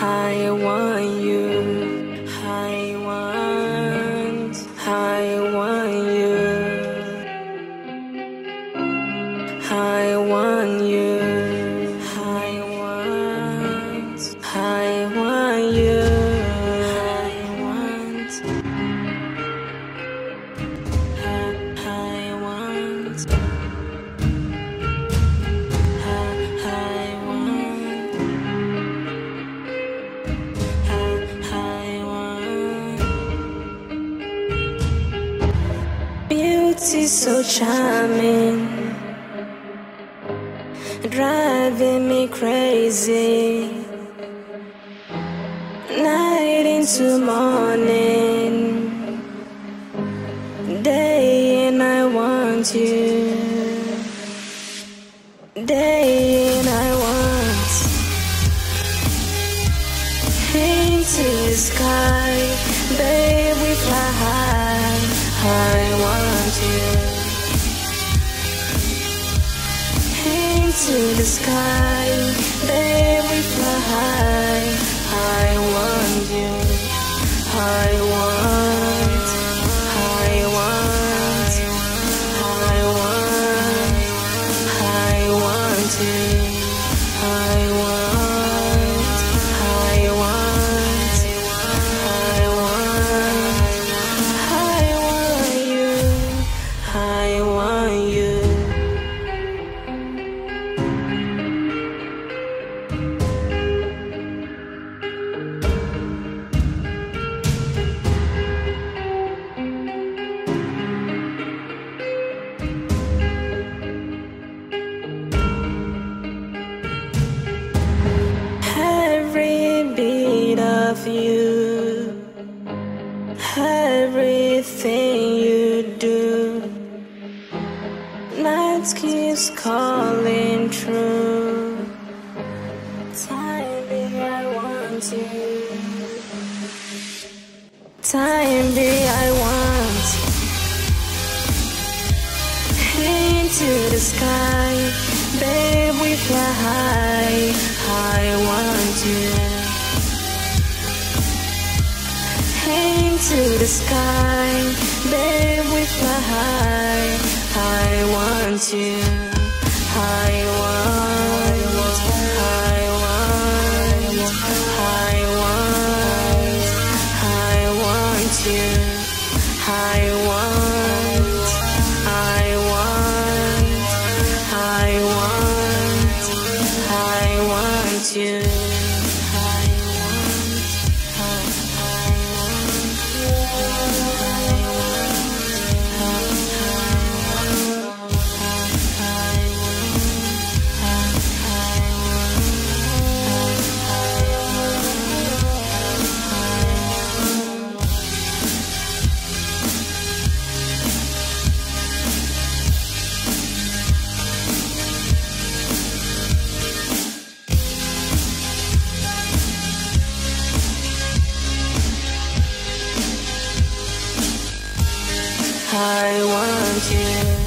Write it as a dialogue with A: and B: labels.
A: I want beauty so charming, driving me crazy. Night into morning, day and I want you. Day and I want into the sky, babe, we fly high. I into the sky, babe, we fly high. I want you. I of you, everything you do, night keeps calling true. Time I want you. Time be I want into the sky, babe. We fly high. Into the sky, babe. We fly high. I want you. I want. I want. I want. I want you. I want. I want. I want. I want you. I want you.